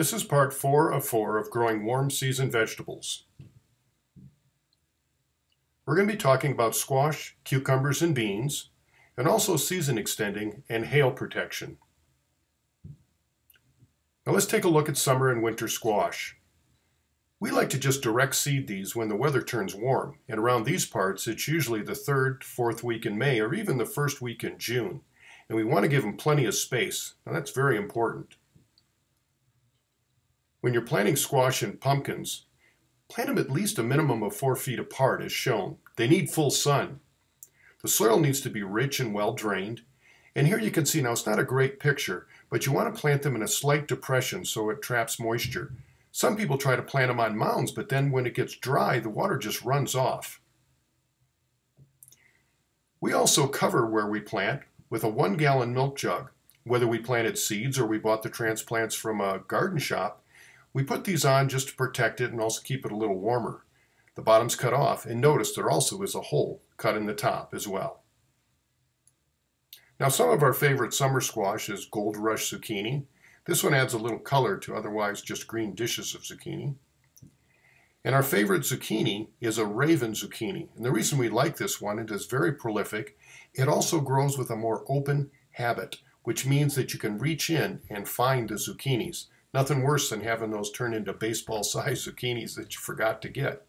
This is part four of four of growing warm season vegetables. We're going to be talking about squash, cucumbers, and beans, and also season extending and hail protection. Now let's take a look at summer and winter squash. We like to just direct seed these when the weather turns warm, and around these parts it's usually the third, fourth week in May or even the first week in June, and we want to give them plenty of space. Now that's very important. When you're planting squash and pumpkins, plant them at least a minimum of four feet apart as shown. They need full sun. The soil needs to be rich and well drained. And here you can see now it's not a great picture, but you want to plant them in a slight depression so it traps moisture. Some people try to plant them on mounds, but then when it gets dry, the water just runs off. We also cover where we plant with a one gallon milk jug. Whether we planted seeds or we bought the transplants from a garden shop, we put these on just to protect it and also keep it a little warmer. The bottom's cut off, and notice there also is a hole cut in the top as well. Now some of our favorite summer squash is Gold Rush Zucchini. This one adds a little color to otherwise just green dishes of zucchini. And our favorite zucchini is a raven zucchini. And the reason we like this one, it is very prolific. It also grows with a more open habit, which means that you can reach in and find the zucchinis. Nothing worse than having those turn into baseball-sized zucchinis that you forgot to get.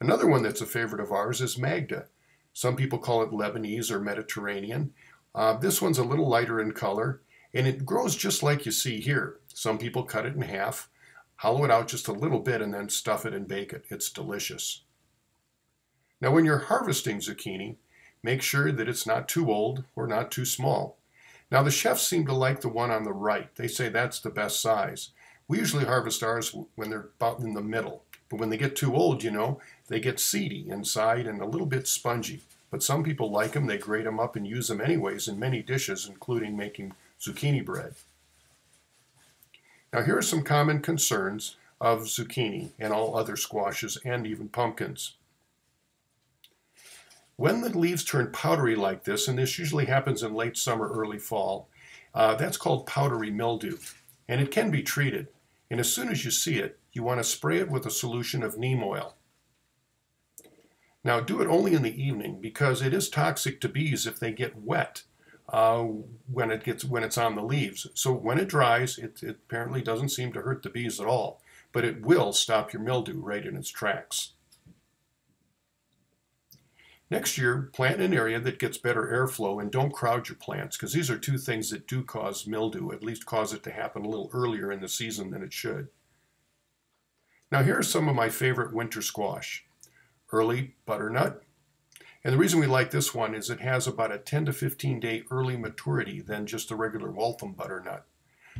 Another one that's a favorite of ours is Magda. Some people call it Lebanese or Mediterranean. Uh, this one's a little lighter in color, and it grows just like you see here. Some people cut it in half, hollow it out just a little bit, and then stuff it and bake it. It's delicious. Now when you're harvesting zucchini, make sure that it's not too old or not too small. Now the chefs seem to like the one on the right. They say that's the best size. We usually harvest ours when they're about in the middle. But when they get too old, you know, they get seedy inside and a little bit spongy. But some people like them. They grate them up and use them anyways in many dishes, including making zucchini bread. Now here are some common concerns of zucchini and all other squashes and even pumpkins. When the leaves turn powdery like this, and this usually happens in late summer, early fall, uh, that's called powdery mildew, and it can be treated. And as soon as you see it, you want to spray it with a solution of neem oil. Now do it only in the evening because it is toxic to bees if they get wet uh, when it gets when it's on the leaves. So when it dries, it, it apparently doesn't seem to hurt the bees at all, but it will stop your mildew right in its tracks. Next year, plant in an area that gets better airflow and don't crowd your plants because these are two things that do cause mildew, at least cause it to happen a little earlier in the season than it should. Now here are some of my favorite winter squash. Early butternut. And the reason we like this one is it has about a 10 to 15 day early maturity than just the regular Waltham butternut.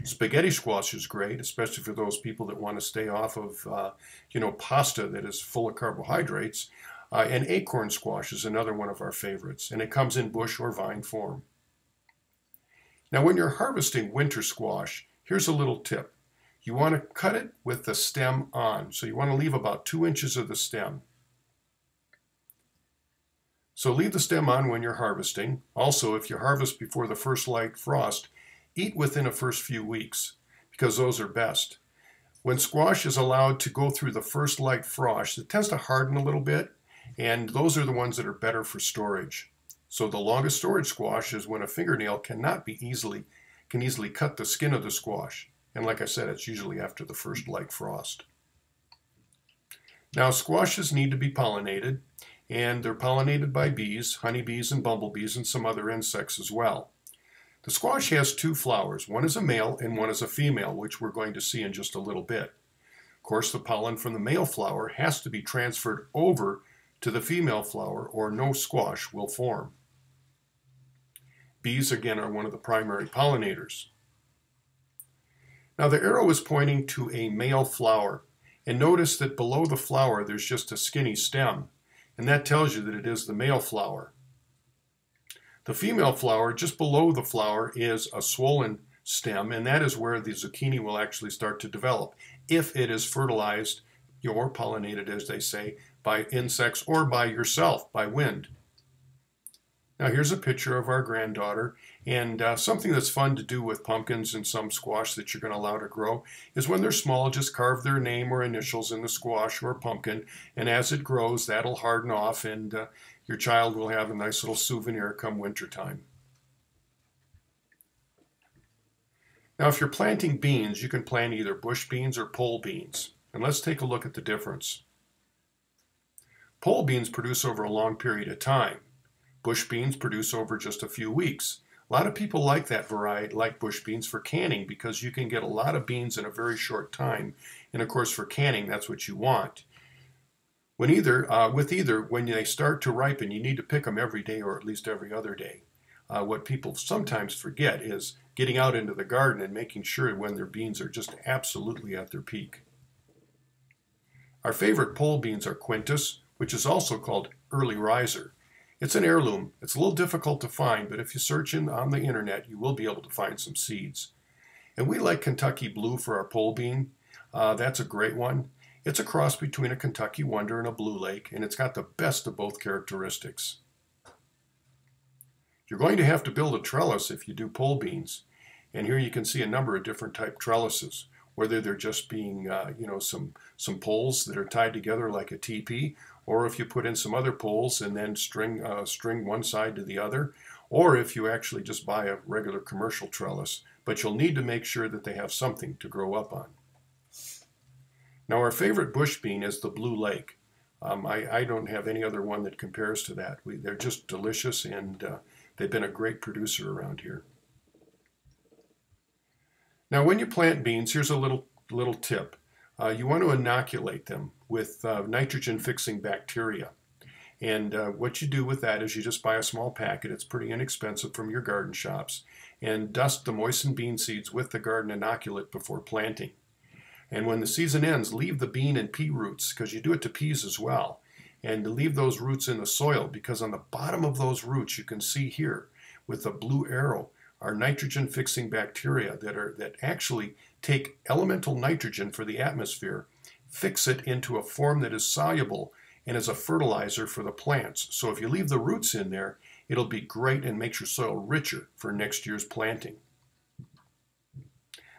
Spaghetti squash is great, especially for those people that want to stay off of, uh, you know, pasta that is full of carbohydrates. Uh, and acorn squash is another one of our favorites, and it comes in bush or vine form. Now, when you're harvesting winter squash, here's a little tip. You want to cut it with the stem on, so you want to leave about two inches of the stem. So leave the stem on when you're harvesting. Also, if you harvest before the first light frost, eat within the first few weeks, because those are best. When squash is allowed to go through the first light frost, it tends to harden a little bit, and those are the ones that are better for storage. So the longest storage squash is when a fingernail cannot be easily can easily cut the skin of the squash. And like I said, it's usually after the first light frost. Now squashes need to be pollinated, and they're pollinated by bees, honeybees and bumblebees, and some other insects as well. The squash has two flowers. One is a male and one is a female, which we're going to see in just a little bit. Of course, the pollen from the male flower has to be transferred over to the female flower or no squash will form. Bees again are one of the primary pollinators. Now the arrow is pointing to a male flower and notice that below the flower there's just a skinny stem and that tells you that it is the male flower. The female flower just below the flower is a swollen stem and that is where the zucchini will actually start to develop if it is fertilized or pollinated as they say by insects or by yourself, by wind. Now here's a picture of our granddaughter and uh, something that's fun to do with pumpkins and some squash that you're going to allow to grow is when they're small just carve their name or initials in the squash or pumpkin and as it grows that'll harden off and uh, your child will have a nice little souvenir come wintertime. Now if you're planting beans you can plant either bush beans or pole beans and let's take a look at the difference. Pole beans produce over a long period of time Bush beans produce over just a few weeks. A lot of people like that variety, like bush beans for canning because you can get a lot of beans in a very short time. And of course, for canning, that's what you want. When either, uh, with either, when they start to ripen, you need to pick them every day or at least every other day. Uh, what people sometimes forget is getting out into the garden and making sure when their beans are just absolutely at their peak. Our favorite pole beans are Quintus, which is also called early riser. It's an heirloom. It's a little difficult to find, but if you search in on the internet, you will be able to find some seeds. And we like Kentucky Blue for our pole bean. Uh, that's a great one. It's a cross between a Kentucky Wonder and a Blue Lake, and it's got the best of both characteristics. You're going to have to build a trellis if you do pole beans. And here you can see a number of different type trellises, whether they're just being, uh, you know, some, some poles that are tied together like a teepee, or if you put in some other poles and then string, uh, string one side to the other, or if you actually just buy a regular commercial trellis. But you'll need to make sure that they have something to grow up on. Now our favorite bush bean is the Blue Lake. Um, I, I, don't have any other one that compares to that. We, they're just delicious and uh, they've been a great producer around here. Now when you plant beans, here's a little, little tip. Uh, you want to inoculate them with uh, nitrogen fixing bacteria. And uh, what you do with that is you just buy a small packet, it's pretty inexpensive from your garden shops, and dust the moistened bean seeds with the garden inoculate before planting. And when the season ends, leave the bean and pea roots, because you do it to peas as well, and leave those roots in the soil, because on the bottom of those roots, you can see here with the blue arrow, are nitrogen fixing bacteria that are that actually take elemental nitrogen for the atmosphere fix it into a form that is soluble and is a fertilizer for the plants. So if you leave the roots in there, it'll be great and makes your soil richer for next year's planting.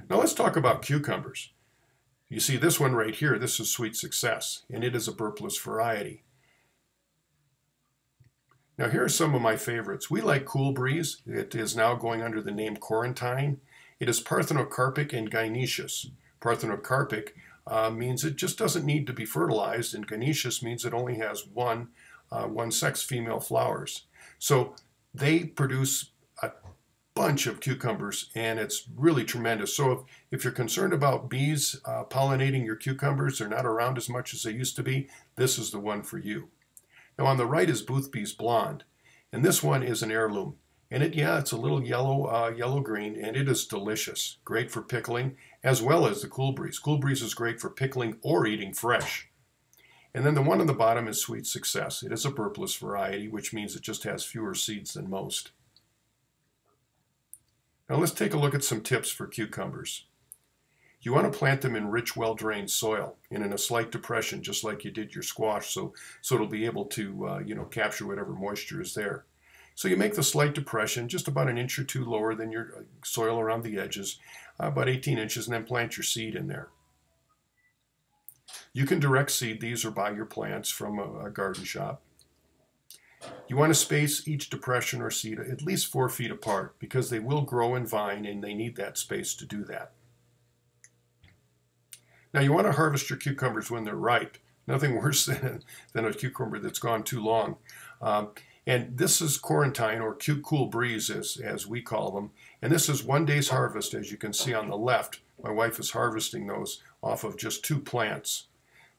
Now let's talk about cucumbers. You see this one right here, this is Sweet Success, and it is a burpless variety. Now here are some of my favorites. We like Cool Breeze. It is now going under the name Quarantine. It is parthenocarpic and gynoecious. Parthenocarpic uh, means it just doesn't need to be fertilized, and gynoecious means it only has one, uh, one sex female flowers. So they produce a bunch of cucumbers, and it's really tremendous. So if, if you're concerned about bees uh, pollinating your cucumbers, they're not around as much as they used to be, this is the one for you. Now on the right is Boothby's Blonde, and this one is an heirloom. And it, yeah, it's a little yellow, uh, yellow green, and it is delicious. Great for pickling, as well as the Cool Breeze. Cool Breeze is great for pickling or eating fresh. And then the one on the bottom is Sweet Success. It is a burpless variety, which means it just has fewer seeds than most. Now let's take a look at some tips for cucumbers. You want to plant them in rich, well-drained soil and in a slight depression, just like you did your squash, so, so it'll be able to, uh, you know, capture whatever moisture is there. So you make the slight depression just about an inch or two lower than your uh, soil around the edges, uh, about 18 inches, and then plant your seed in there. You can direct seed these or buy your plants from a, a garden shop. You want to space each depression or seed at least four feet apart because they will grow and vine and they need that space to do that. Now you want to harvest your cucumbers when they're ripe. Nothing worse than, than a cucumber that's gone too long. Um, and this is quarantine or cute cool breeze as, we call them. And this is one day's harvest as you can see on the left. My wife is harvesting those off of just two plants.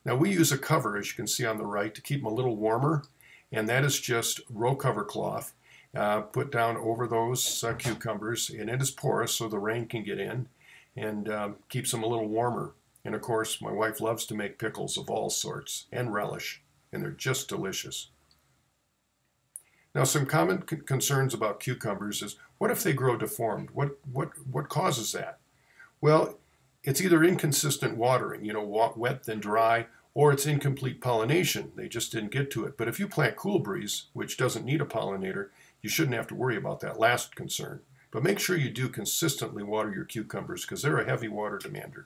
Now we use a cover as you can see on the right to keep them a little warmer. And that is just row cover cloth uh, put down over those uh, cucumbers. And it is porous so the rain can get in and um, keeps them a little warmer. And of course, my wife loves to make pickles of all sorts and relish, and they're just delicious. Now, some common concerns about cucumbers is what if they grow deformed? What, what, what causes that? Well, it's either inconsistent watering, you know, wet then dry, or it's incomplete pollination. They just didn't get to it. But if you plant cool breeze, which doesn't need a pollinator, you shouldn't have to worry about that last concern. But make sure you do consistently water your cucumbers because they're a heavy water demander.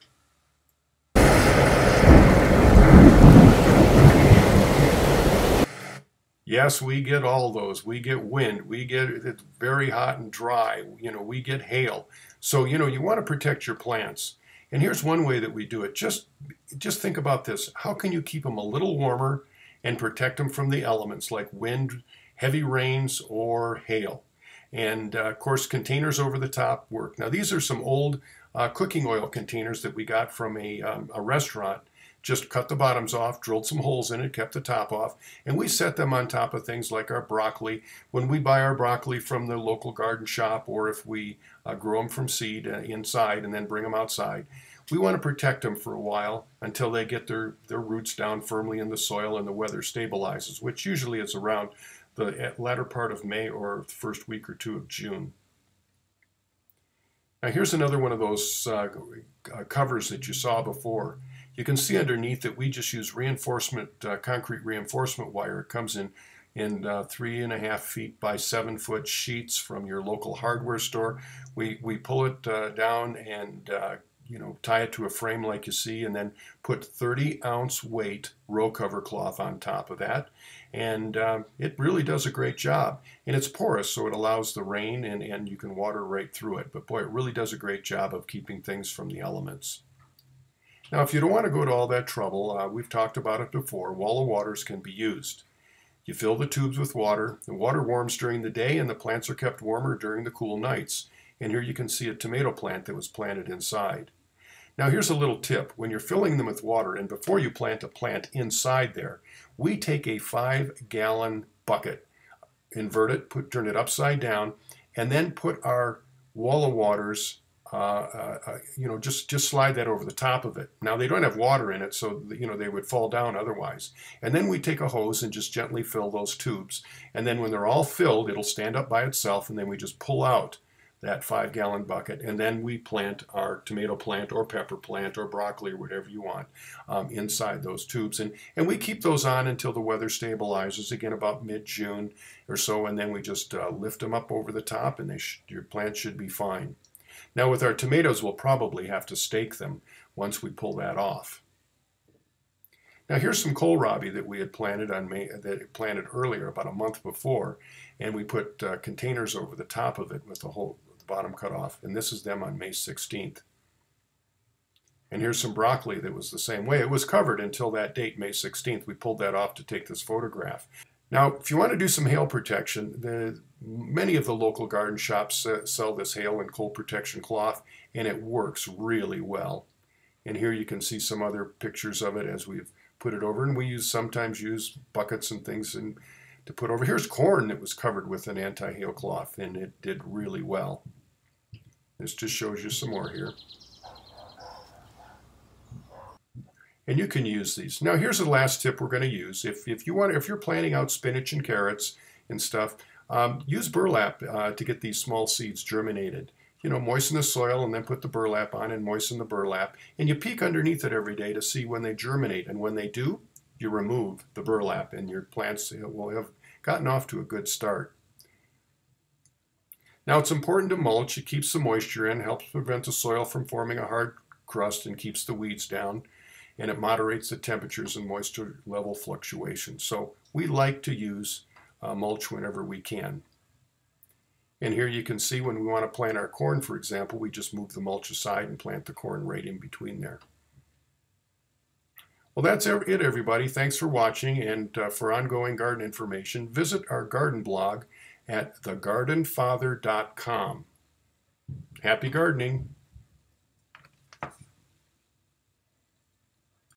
Yes, we get all those. We get wind. We get it's very hot and dry. You know, we get hail. So, you know, you want to protect your plants. And here's one way that we do it. Just just think about this. How can you keep them a little warmer and protect them from the elements like wind, heavy rains, or hail? And uh, of course, containers over the top work. Now, these are some old uh, cooking oil containers that we got from a, um, a restaurant just cut the bottoms off, drilled some holes in it, kept the top off, and we set them on top of things like our broccoli. When we buy our broccoli from the local garden shop, or if we uh, grow them from seed uh, inside and then bring them outside, we want to protect them for a while until they get their, their roots down firmly in the soil and the weather stabilizes, which usually is around the latter part of May or the first week or two of June. Now here's another one of those uh, covers that you saw before. You can see underneath that we just use reinforcement, uh, concrete reinforcement wire. It comes in in uh, three and a half feet by seven foot sheets from your local hardware store. We, we pull it uh, down and uh, you know tie it to a frame like you see and then put 30 ounce weight row cover cloth on top of that and um, it really does a great job and it's porous so it allows the rain and, and you can water right through it but boy it really does a great job of keeping things from the elements now, if you don't want to go to all that trouble, uh, we've talked about it before, wall of waters can be used. You fill the tubes with water. The water warms during the day and the plants are kept warmer during the cool nights. And here you can see a tomato plant that was planted inside. Now here's a little tip. When you're filling them with water and before you plant a plant inside there, we take a five gallon bucket, invert it, put, turn it upside down, and then put our wall of waters uh, uh, uh, you know, just just slide that over the top of it. Now they don't have water in it, so you know they would fall down otherwise. And then we take a hose and just gently fill those tubes. And then when they're all filled, it'll stand up by itself, and then we just pull out that five gallon bucket, and then we plant our tomato plant or pepper plant or broccoli or whatever you want um, inside those tubes. And, and we keep those on until the weather stabilizes again about mid-June or so, and then we just uh, lift them up over the top, and they your plant should be fine. Now with our tomatoes, we'll probably have to stake them once we pull that off. Now here's some kohlrabi that we had planted on May, that planted earlier, about a month before, and we put uh, containers over the top of it with the whole the bottom cut off, and this is them on May 16th. And here's some broccoli that was the same way. It was covered until that date, May 16th. We pulled that off to take this photograph. Now, if you want to do some hail protection, the, many of the local garden shops sell this hail and cold protection cloth, and it works really well. And here you can see some other pictures of it as we've put it over. And we use sometimes use buckets and things and to put over. Here's corn that was covered with an anti-hail cloth, and it did really well. This just shows you some more here. and you can use these. Now here's the last tip we're going to use. If, if you want, if you're planting out spinach and carrots and stuff, um, use burlap uh, to get these small seeds germinated. You know, moisten the soil and then put the burlap on and moisten the burlap. And you peek underneath it every day to see when they germinate. And when they do, you remove the burlap and your plants will have gotten off to a good start. Now it's important to mulch. It keeps the moisture in, helps prevent the soil from forming a hard crust and keeps the weeds down and it moderates the temperatures and moisture level fluctuations. So we like to use uh, mulch whenever we can. And here you can see when we want to plant our corn, for example, we just move the mulch aside and plant the corn right in between there. Well, that's it, everybody. Thanks for watching, and uh, for ongoing garden information, visit our garden blog at thegardenfather.com. Happy gardening!